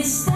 Mr.